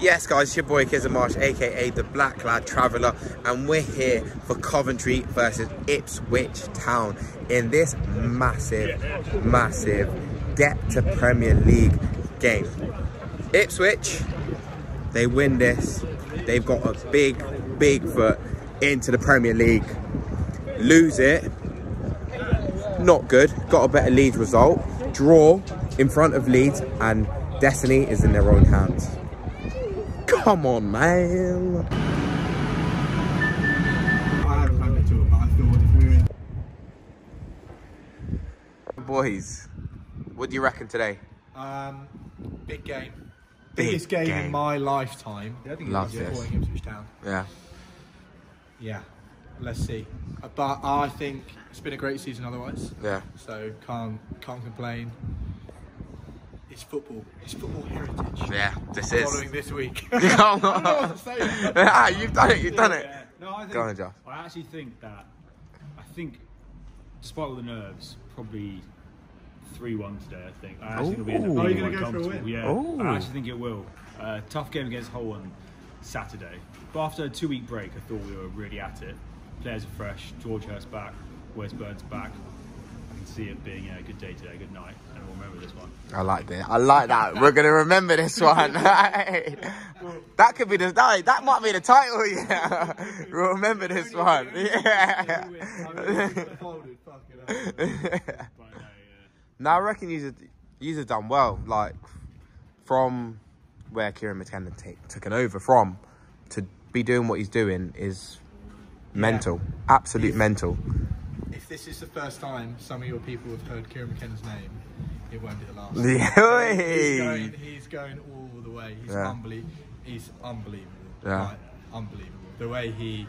Yes, guys, it's your boy Kizza Marsh, aka the Black Lad Traveller, and we're here for Coventry versus Ipswich Town in this massive, massive get to Premier League game. Ipswich, they win this. They've got a big, big foot into the Premier League. Lose it, not good. Got a better Leeds result. Draw in front of Leeds, and destiny is in their own hands. Come on, man. I haven't planned it at all, but I thought if we were in Boys, what do you reckon today? um, big game, Big biggest game, game. in my lifetime. I think Love it was this. Town. Yeah. Yeah, let's see. But I think it's been a great season otherwise, Yeah. so can't can't complain. It's football. It's football heritage. Yeah, this is. Following this week. Come I don't know what on. to say ah, you've done it, you've done it. Yeah. No, I think, Go on, Josh. I actually think that, I think, despite all the nerves, probably 3-1 today, I think. I actually think it'll be Oh, being you're gonna go for a win? Yeah, Ooh. I actually think it will. Uh, tough game against Hull on Saturday. But after a two-week break, I thought we were really at it. Players are fresh. George Hirst back. Wes Burns back. See it being a good day today, a good night, and we'll remember this one. I like that. I like that. We're gonna remember this one. that could be the that, that might be the title. Yeah. We'll remember this one. Yeah. Folded, fucking hell. But, uh, yeah. now I reckon you've you've done well. Like from where Kieran McKenna take, taken over from to be doing what he's doing is mental, absolute mental. If this is the first time some of your people have heard Kieran McKenna's name, it won't be the last. Yeah. He's going, he's going all the way. He's Yeah. unbelievable. He's unbelievable. Yeah. Like, unbelievable. The way he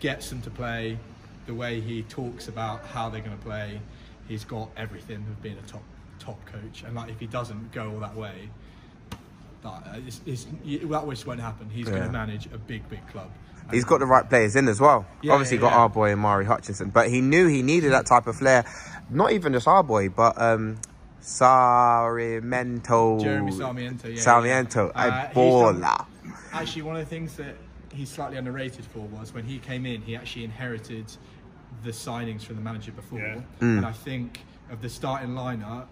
gets them to play, the way he talks about how they're going to play. He's got everything of being a top top coach. And like, if he doesn't go all that way, like, uh, it's, it's, that just won't happen. He's going to manage a big, big club. And He's got the right players in as well. Yeah, Obviously, yeah, got yeah. our boy Omari Hutchinson, but he knew he needed that type of flair. Not even just our boy, but um, Sarmiento. Jeremy Sarmiento. Yeah, Sarmiento, yeah. Uh, a he's baller. done- Actually, one of the things that he's slightly underrated for was when he came in, he actually inherited the signings from the manager before. Yeah. Mm. And I think of the starting lineup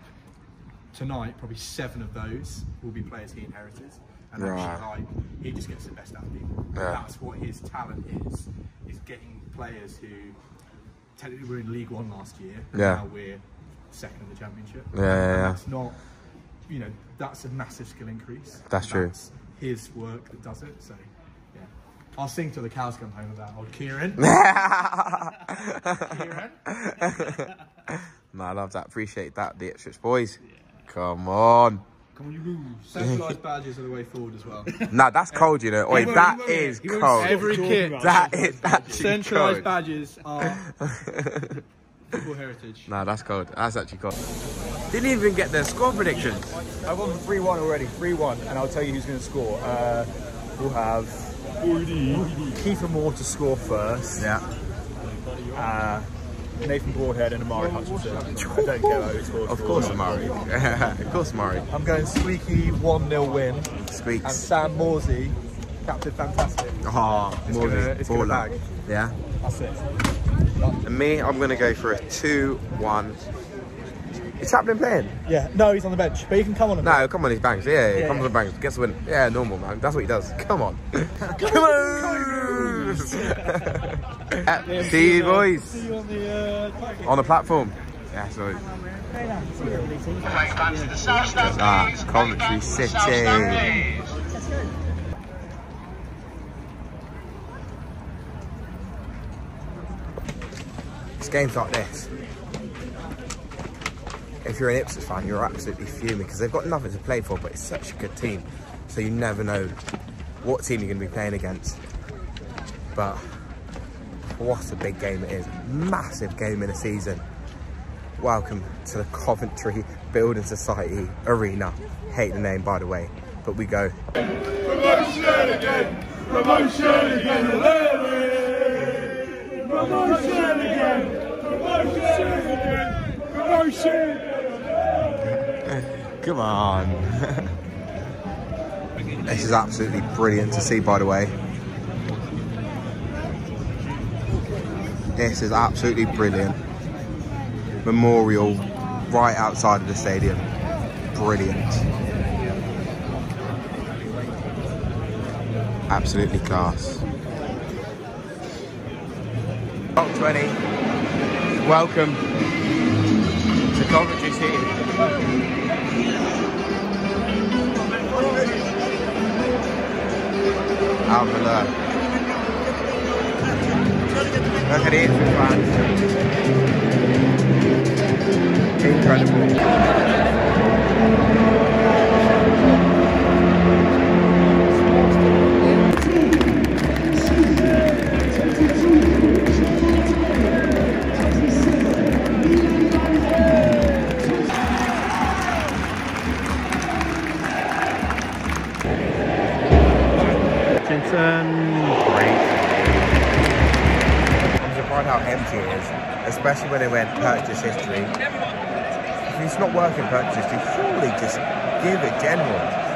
tonight, probably seven of those will be players he inherited. And Right. actually, like, he just gets the best out of people. Yeah. That's what his talent is, is getting players who technically were in League One last year. Yeah. Now we're second in the championship. Yeah, yeah, yeah. That's not, you know, that's a massive skill increase. That's true. his work that does it. So, yeah. I'll sing till the cows come home about old Kieran. Kieran. no, I love that. Appreciate that, the Ipswich boys. Come on. Come on, you move. Centralised badges are the way forward as well. Nah, that's cold, you know. Oi, won't- that he is he cold. Every kid. about That centralised actually Centralised cold. badges are football heritage. Nah, that's cold. That's actually cold. Didn't even get their score predictions. I've gone for 3 1 already, 3 1, and I'll tell you who's going to score. Uh, we'll have Kieffer Moore to score first, Yeah. uh, Nathan Broadhead, and Omari Hutchinson. I don't care who scores. Of course, Murray. of course, Murray. I'm going squeaky 1 0 win, Squeaks. and. Sam Morsy, Captain Fantastic. Oh, It's more gonna- it's baller. bag. Yeah. That's it. And me, I'm gonna go for a two-one. Is Chaplin playing? Yeah, no, he's on the bench, but he can come on. No, come on, he's bangs. Yeah, yeah, Yeah, comes yeah. on bangs. Gets a win. Yeah, normal man. That's what he does. Come on. come on. Uh, See you boys See you on the uh, platform. on the platform. Yeah, so. Ah, Coventry City. It's games like this. If you're an Ipswich fan, you're absolutely fuming because they've got nothing to play for, but it's such a good team. So you never know what team you're going to be playing against. But what a big game it is. Massive game in a season. Welcome to the Coventry Building Society Arena. Hate the name, by the way, but we go. Promotion again! Promotion again! Promotion again! Promotion again! Promotion! Come on. This is absolutely brilliant to see, by the way. This is absolutely brilliant. Memorial right outside of the stadium. Brilliant. Absolutely class. Top 20. Welcome to Coventry City. Alvela. Look at it, fans. Incredible. Especially when they went purchase history. If it's not working purchase history, surely just give it general.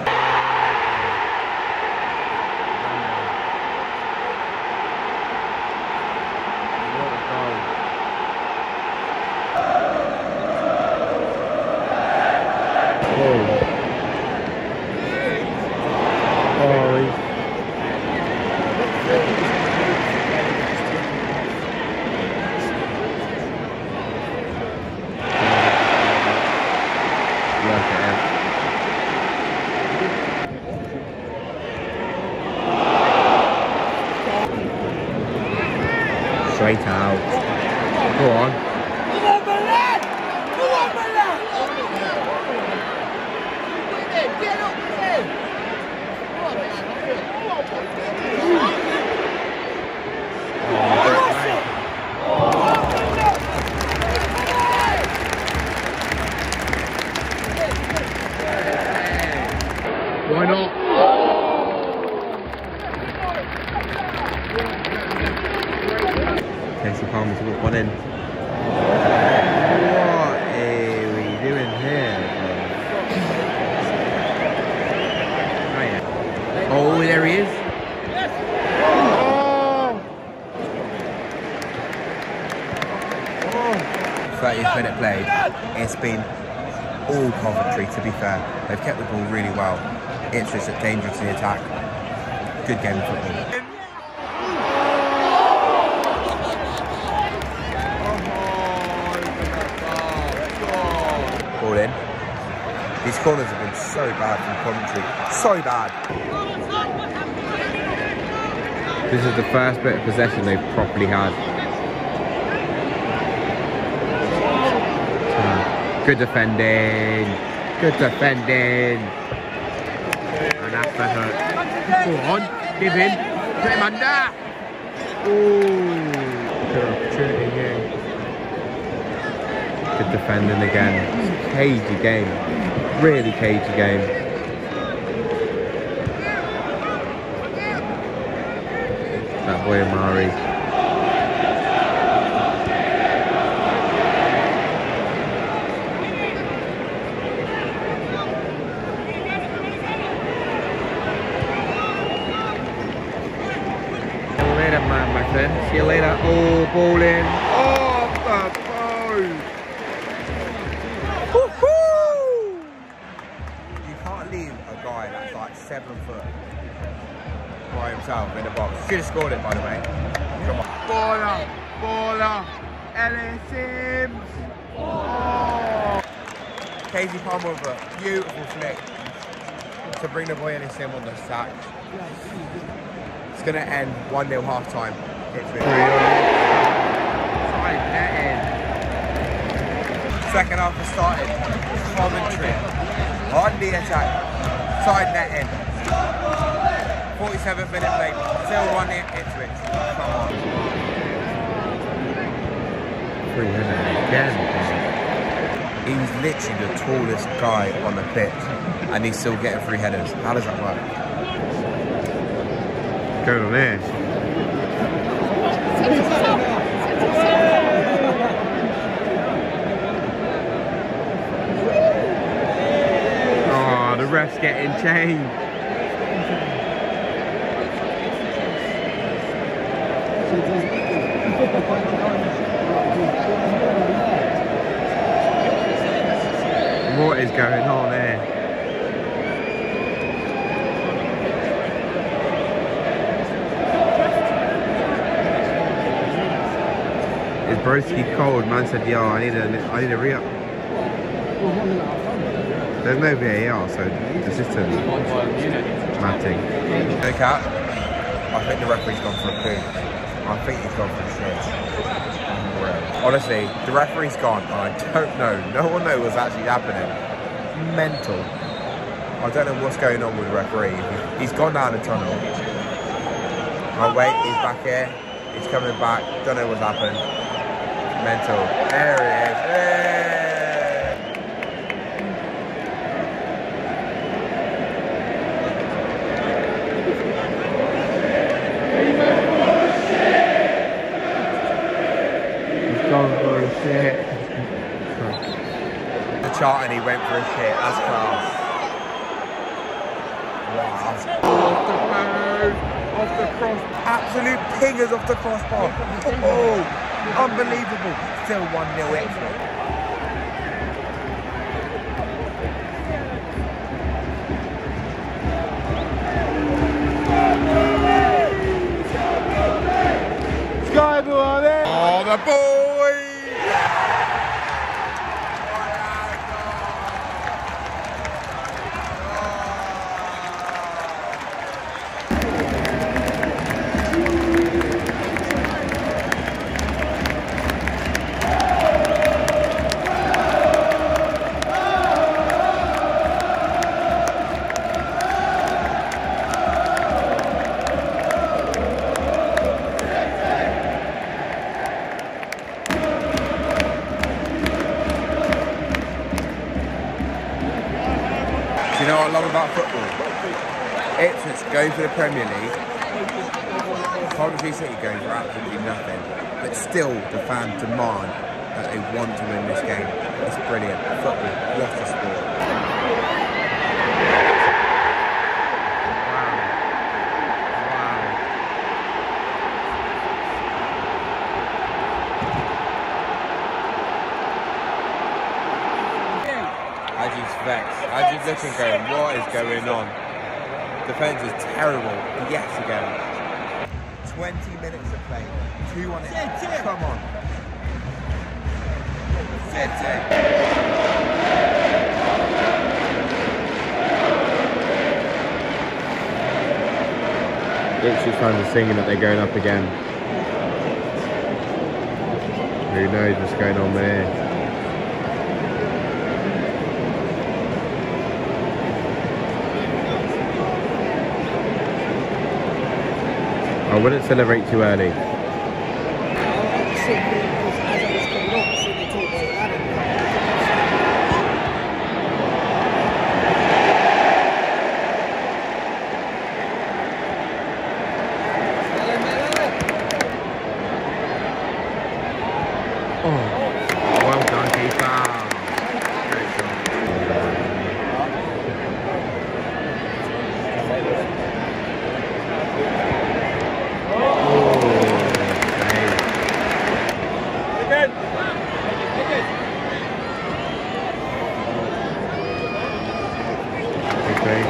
Played. It's been all Coventry, to be fair. They've kept the ball really well. It's just a dangerous the attack. Good game of football. Ball in. These corners have been so bad from Coventry. So bad. This is the first bit of possession they've properly had. Good defending. Good defending. And that's the hurt. Go on. Give him. Put him under. Ooh. Good opportunity here. Good defending again. Cagey game. Really cagey game. That boy Omari. Later, man, my friend. See you later. Oh, ball in. Off the post. Woohoo! You can't leave a guy that's like seven foot by himself in the box. Should have scored it, by the way. Come on. Baller, baller, Ellis Simms. Oh. Kasey Palmer with a beautiful flick to bring the boy Ellis Sim on the sack. It's going to end 1 0 Second half has started. Coventry on the attack. Side netting. 47th minute played. Still 1 0 Ipswich. Come on. Three again. He's literally the tallest guy on the pitch and he's still getting three headers. How does that work? Going on there. Oh, the ref's getting changed. What is going on here? Broski cold? Man said, "Yeah, I need a, I need a re-up." There's no VAR, so the system matting. No cap. I think the referee's gone for a poo. I think he's gone for shit. Honestly, the referee's gone, I don't know. No one knows what's actually happening. Mental. I don't know what's going on with the referee. He's gone down the tunnel. Oh wait, he's back here. He's coming back. Don't know what's happened. Mental. There he is. He's gone for a shit. The chart and he went for a shit. That's class. Wow. Off the road, off the cross. Absolute pingers off the crossbar. Oh, unbelievable. Still 1 0 extra. Sky Blue. Eh? Oh, the boy! Premier League. Coventry City going for absolutely nothing. But still, the fans demand that they want to win this game. It's brilliant. Football, what a sport. Aji's vexed. Aji's looking going, what is going on? Defence is terrible, yet again. 20 minutes of play. 2 on it. Come on. City. Ipswich fans are singing that they're going up again. Who knows what's going on there? I wouldn't celebrate too early. Well done, keeper. Great job. Okay.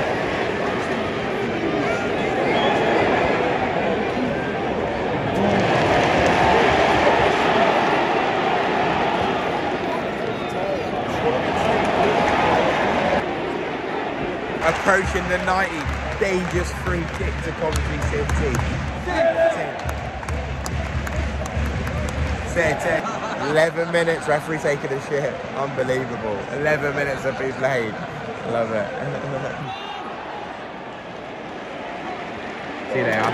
Approaching the 90, dangerous free kick to Coventry City. City. 11 minutes, referee taking a shit. Unbelievable. 11 minutes have been played. Love it. See there. Ah.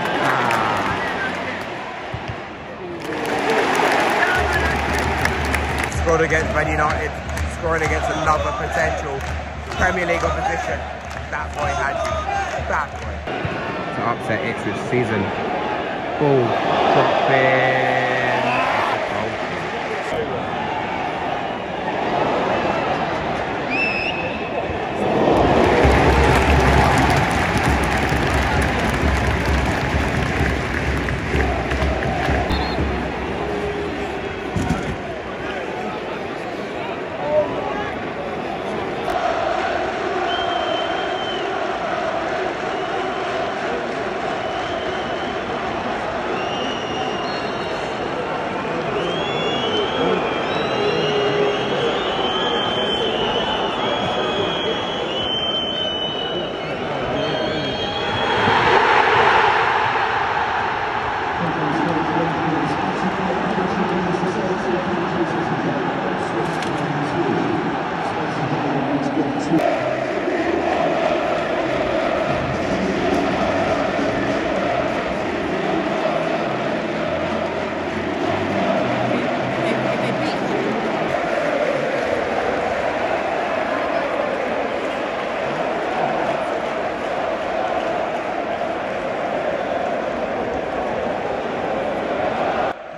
Scored against Man United, scoring against another potential Premier League opposition. That boy had. That boy. To upset Ipswich season. Ball dropped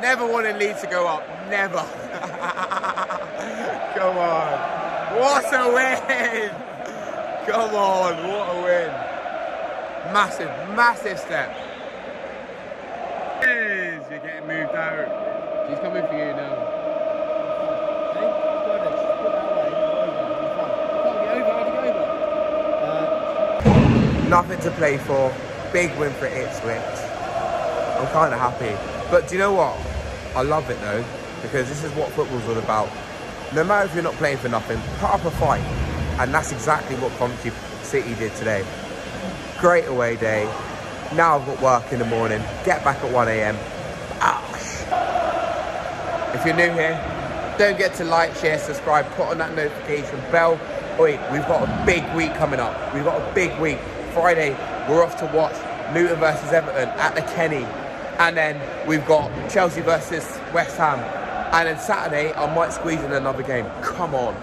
Never wanted Leeds to go up. Never. Come on. What a win! Come on, what a win. Massive, massive step. Yes, You're getting moved out. She's coming for you now. Nothing to play for. Big win for Ipswich. I'm kind of happy. But do you know what? I love it though, because this is what football's all about. No matter if you're not playing for nothing, put up a fight. And that's exactly what Coventry City did today. Great away day. Now I've got work in the morning. Get back at 1am. If you're new here, don't forget to like, share, subscribe, put on that notification bell. Oi, we've got a big week coming up. We've got a big week. Friday, we're off to watch Luton versus Everton at the Kenny. And then we've got Chelsea versus West Ham. And then Saturday, I might squeeze in another game. Come on.